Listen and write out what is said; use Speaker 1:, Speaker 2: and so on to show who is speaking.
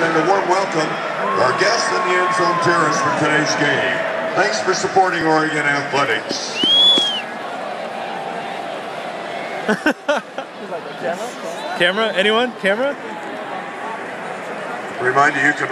Speaker 1: And a warm welcome to our guests in the end zone terrace for today's game. Thanks for supporting Oregon Athletics.
Speaker 2: Camera? Anyone? Camera?
Speaker 1: Reminder, you, you can